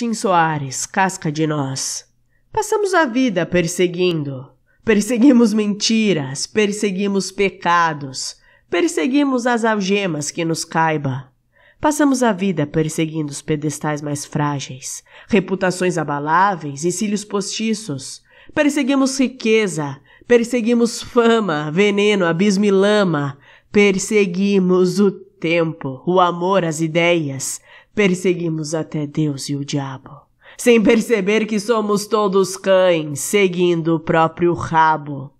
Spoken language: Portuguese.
Tim Soares, casca de nós. Passamos a vida perseguindo. Perseguimos mentiras, perseguimos pecados, perseguimos as algemas que nos caiba. Passamos a vida perseguindo os pedestais mais frágeis, reputações abaláveis e cílios postiços. Perseguimos riqueza, perseguimos fama, veneno, abismo e lama. Perseguimos o tempo, o amor, as ideias. Perseguimos até Deus e o diabo. Sem perceber que somos todos cães, seguindo o próprio rabo.